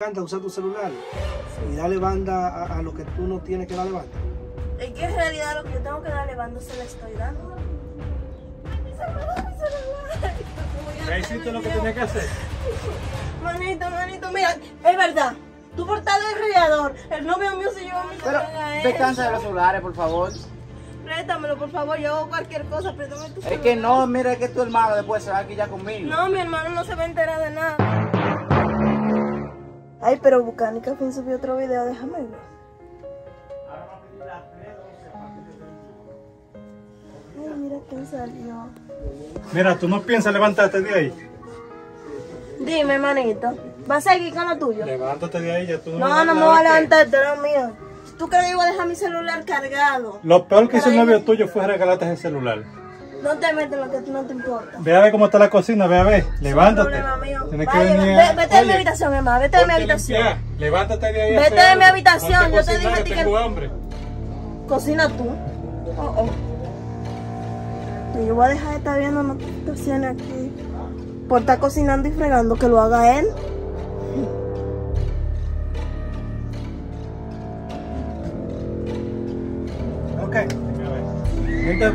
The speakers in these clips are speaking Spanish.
encanta usar tu celular y darle banda a, a lo que tú no tienes que darle banda. Es que en realidad lo que yo tengo que darle banda se la estoy dando. Mi celular, mi celular. ¿Ya hiciste lo que tenía que hacer? Manito, manito, mira, es verdad. Tu portado es radiador. El novio mío se llevó mi Pero celular a él. descansa de los celulares, por favor. Préstamelo, por favor. Yo hago cualquier cosa. Préstame tu Es que celular. no, mira, es que tu hermano después se va aquí ya conmigo. No, mi hermano no se va a enterar de nada. Ay, pero Bucánica fin subió otro video, déjame ver. Ay, mira quién salió. Mira, tú no piensas levantarte de ahí. Dime, manito. ¿Vas a seguir con lo tuyo? Levántate de ahí, ya tú No, no me voy a levantar, eres mío. ¿Tú crees que voy a dejar mi celular cargado? Lo peor que hizo el novio yo- tuyo fue regalarte ese celular. No te metes en lo que no te importa. Ve a ver cómo está la cocina, ve a ver. Levántate. Tienes que venir ve- vete de mi habitación, Emma, vete de mi habitación. Levántate de ahí. Vete de mi habitación, yo te dije a ti que- hambre. Cocina tú. Oh, oh. Yo voy a dejar de estar viendo notificaciones aquí. Por estar cocinando y fregando, que lo haga él.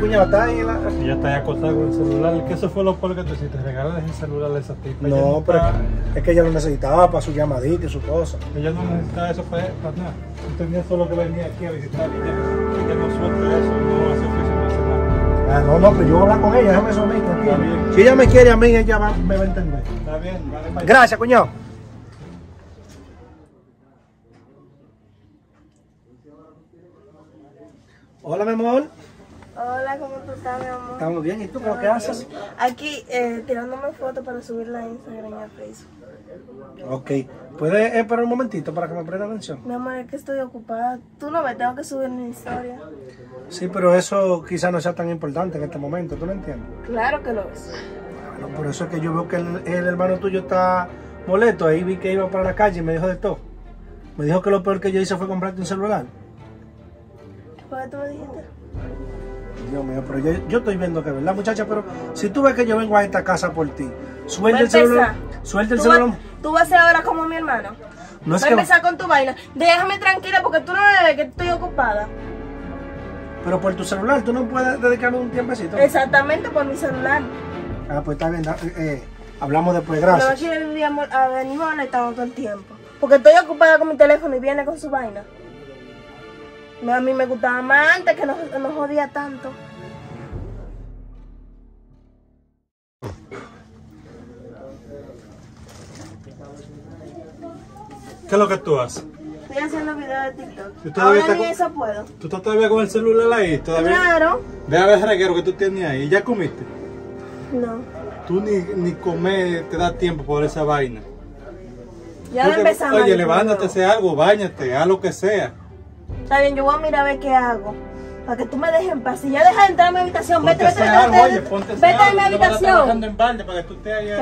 Cuñado, está ahí en la... Y ya está ahí acostado con el celular. Que eso fue lo peor que hiciste. Regalarle el celular a esa tipa. No, pero está- es que ella lo necesitaba para su llamadita y su cosa. Ella no necesitaba eso para, para nada. Tú tenías solo que venir aquí a visitar y ya. Ella no suelta eso, no hace oficio. Ah, no, no, pero yo voy a hablar con ella, déjame eso a mí. Si ella me quiere a mí, ella va- me va a entender. Está bien, vale. Gracias, cuñado. Hola, mi amor. Hola, ¿cómo tú estás, mi amor? Estamos bien, ¿y tú qué lo que haces? Aquí, eh, tirándome fotos para subirla a Instagram y a Facebook. Ok. ¿Puedes esperar un momentito para que me preste atención? Mi amor, es que estoy ocupada. Tú no me tengo que subir mi historia. Sí, pero eso quizás no sea tan importante en este momento, ¿tú lo entiendes? Claro que lo es. Bueno, por eso es que yo veo que el, el hermano tuyo está molesto. Ahí vi que iba para la calle y me dijo de todo. Me dijo que lo peor que yo hice fue comprarte un celular. ¿Por qué tú me dijiste? Dios mío, pero yo, yo estoy viendo que, ¿verdad, muchacha? Pero si tú ves que yo vengo a esta casa por ti, suelta el celular. Suelta el ¿Tú, vas- celular. tú vas a ser ahora como mi hermano. No es Va a empezar con tu vaina. Déjame tranquila porque tú no me ves que estoy ocupada. Pero por tu celular, tú no puedes dedicarme un tiempecito. Exactamente por mi celular. Ah, pues está bien. eh, eh, hablamos después, No gracias. vivíamos a venimos molestando todo el tiempo. Porque estoy ocupada con mi teléfono y viene con su vaina. A mí me gustaba más antes que no, no jodía tanto. ¿Qué es lo que tú haces? Estoy haciendo videos de TikTok. ¿Tú todavía Ahora ni eso puedo. ¿Tú estás todavía con el celular ahí? ¿Todavía? Claro. Ve a ver el reguero que tú tienes ahí. ¿Ya comiste? No. Tú ni, ni comer te da tiempo por esa vaina. Ya te- empezamos. Oye, levántate, sé algo, bañate, haz lo que sea. Está bien, yo voy a mirar a ver qué hago. Para que tú me dejes en paz. Si ya dejas de entrar a mi habitación, Ponte vete, vete, vete, algo, vete, oye, ponte algo, mi a estar habitación. trabajando en balde para que tú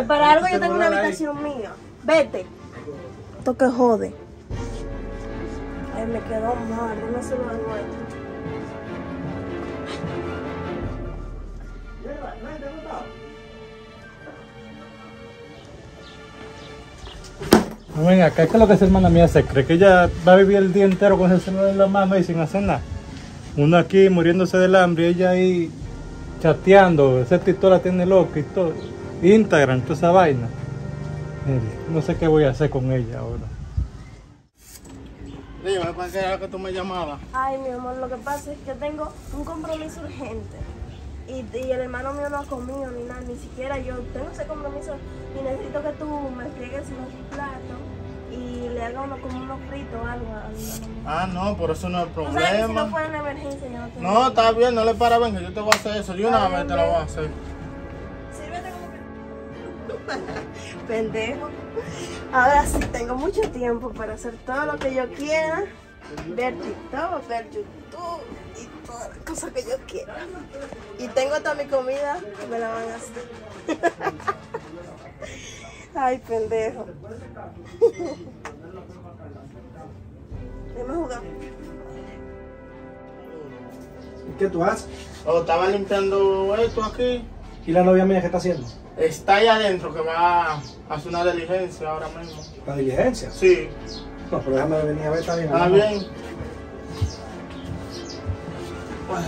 para algo yo tengo una celular ahí. habitación mía. Vete. Esto que jode. Ay, me quedó mal. No se lo nuevo. Venga, acá, ¿qué es lo que esa hermana mía se cree? Que ella va a vivir el día entero con ese celular en la mano y sin hacer nada. Uno aquí muriéndose del hambre y ella ahí chateando. Ese tito la tiene loca y todo. Instagram, toda esa vaina. No sé qué voy a hacer con ella ahora. Dime, ¿para qué era que tú me llamabas? Ay, mi amor, lo que pasa es que tengo un compromiso urgente. Y, y el hermano mío no ha comido ni nada, ni siquiera yo tengo ese compromiso y necesito que tú me friegues unos platos le haga uno como unos fritos o algo. Ah, no, por eso no Tú sabes que si no problema. una emergencia yo no tengo. No, está bien, no le para, venga, yo te voy a hacer eso. Yo una vez te lo voy a hacer. Sírvete como que... Pendejo. Ahora sí, tengo mucho tiempo para hacer todo lo que yo quiera. Ver TikTok, ver YouTube y todas las cosas que yo quiera. Y tengo toda mi comida me la van a hacer. Ay, pendejo. Déjame jugar. ¿Y qué tú haces? Oh, estaba limpiando esto aquí. ¿Y la novia mía qué está haciendo? está ahí adentro que va a hacer una diligencia ahora mismo. La diligencia. Sí, No, pero déjame venir a ver, está bien. está bien. Bueno,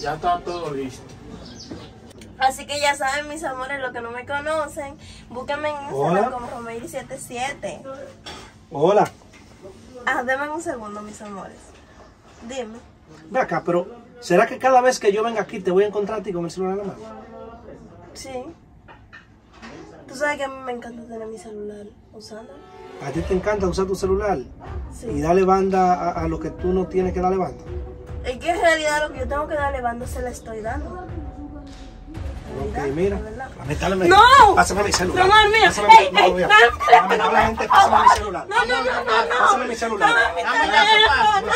ya está todo listo. Así que ya saben, mis amores, los que no me conocen, búsquenme en Hola. Instagram como Romeiri77. Hola. Ah, denme un segundo, mis amores. Dime. Ve acá, pero ¿será que cada vez que yo venga aquí te voy a encontrar a ti con el celular en la mano? Sí. Tú sabes que a mí me encanta tener mi celular usándolo. A ti te encanta usar tu celular y Sí. darle banda a, a lo que tú no tienes que darle banda. Es que en realidad lo que yo tengo que darle banda se la estoy dando. Ok, mira. Lamentablemente. ¡No! Pásame mi celular. No, no, mira. Pásame mi- Ey, no, ey, mira. mi Lamentablemente, pásame mi celular. No, no, no, no, no. Pásame mi celular. Dame mi teléfono.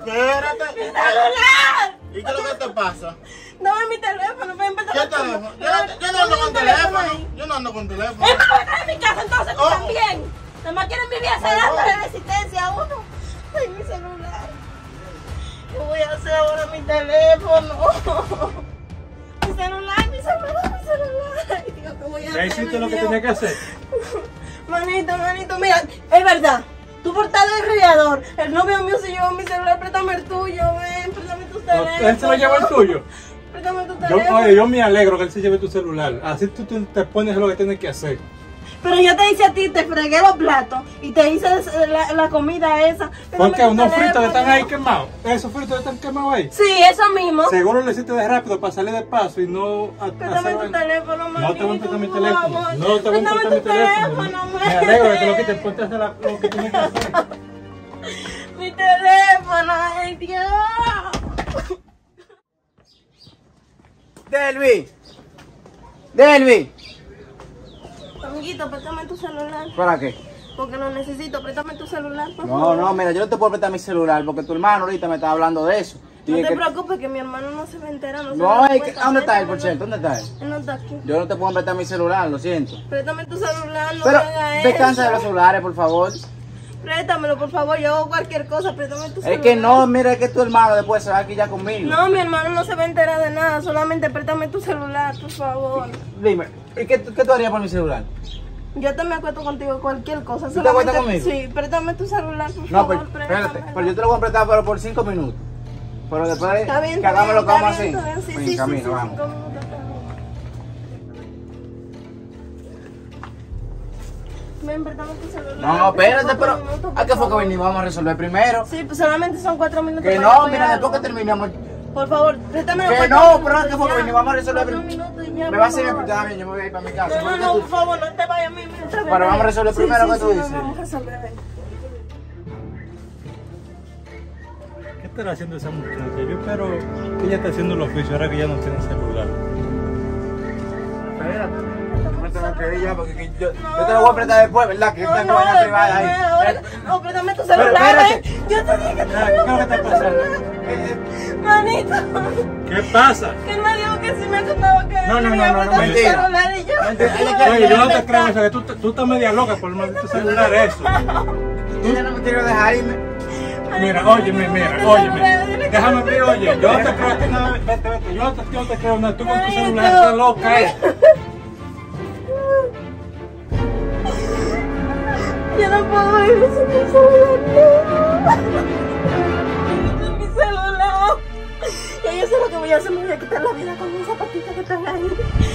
Espérate. ¡Mi celular! ¿Y qué es lo que te pasa? Dame mi teléfono, ven, empezar ¿Qué teléfono? Yo no, no ando con teléfono. Yo no ando con teléfono. Es para entrar en mi casa entonces tú también. Nada más quieren vivir acelerando de resistencia a uno. Ay, mi celular. ¿Qué voy a hacer ahora mi teléfono? Celular, mi celular, mi celular. Ay, Dios, ¿qué voy a Ya hacer? hiciste mi lo que tenía que hacer. Manito, manito, mira, es verdad. Tú por estar de radiador, el novio mío se llevó mi celular, préstame el tuyo, ven, préstame tu No, teléfono. Él se lo llevó el tuyo. Préstame tu Yo, teléfono. oye, yo me alegro que él se lleve tu celular. Así tú te, te pones lo que tienes que hacer. Pero yo te hice a ti, te fregué los platos y te hice la, la comida esa. Porque unos fritos que están ahí quemados. Esos fritos están quemados ahí. Sí, eso mismo. Seguro lo hiciste de rápido para salir de paso y no a- hacer- tu teléfono, manito. No te voy a prestar mi teléfono. No te voy a prestar mi teléfono. Me alegro de que lo quites. Ponte a hacer lo que tienes que hacer. Mi teléfono, ay Dios. Delvi. Delvi. Amiguito, préstame tu celular. ¿Para qué? Porque lo necesito, préstame tu celular, por No, favor. no, mira, yo no te puedo prestar mi celular porque tu hermano ahorita me estaba hablando de eso. No te que- preocupes que mi hermano no se va a enterar. No, se No, es que-. ¿dónde está él, por cierto? ¿Dónde está él? Él no está aquí. Yo no te puedo prestar mi celular, lo siento. Préstame tu celular, no Pero me hagas descansa de los celulares, por favor. Préstamelo, por favor. Yo hago cualquier cosa, préstame tu celular. Es que no, mira, es que tu hermano después se va aquí ya conmigo. No, mi hermano no se va a enterar de nada. Solamente préstame tu celular, por favor. Dime, ¿y qué, qué tú harías por mi celular? Yo te me acuesto contigo cualquier cosa. ¿Tú te solamente- conmigo? Sí, préstame tu celular, por No, favor. pero espérate, pero yo te lo voy a prestar pero por cinco minutos. Pero después Está bien, que hagamos lo que vamos a hacer. Sí, sí, en camino, sí, vamos. Ven, préstame tu celular. No, espérate, pero minutos, ¿a qué fue que venimos? Vamos a resolver primero. Sí, pues solamente son cuatro minutos. Que no, mira, después que terminemos. Por favor, préstame Que cuatro no, pero ¿a que ya. venimos? Vamos a resolver Me va a seguir está bien, yo me voy a ir para mi casa. No, no, porque no, por favor, no te vayas, mi mientras Pero vamos a resolver primero sí, que tú dices. Vamos a resolver. ¿Qué estará haciendo esa muchacha? Yo espero que ella esté haciendo el oficio ahora que ya no tiene celular. Espérate. No que ya porque que yo, yo te lo voy a prestar después, ¿verdad? Que No, tengo no, vaina privada ahí. Eh, No, préstame tu Pero celular, espérate. ven. Yo te dije que Ya, ¿Qué es lo que está pasando? Manito, ¿Qué pasa? que él me dijo que si me contaba que No, él no, no, no, no, mentira. celular y yo- Mentira, yo no te creo eso, que tú, tú estás media loca por el maldito celular eso. Ella no me quiere dejar irme. Mira, óyeme, mira, óyeme. Déjame ver, oye, yo no te creo ti nada, vete, vete, yo no te, yo no te creo nada, tú con tu celular estás loca, eh. Yo no puedo vivir sin mi celular. Ya hacer. Me voy a quitar la vida con mis zapatitos que están ahí.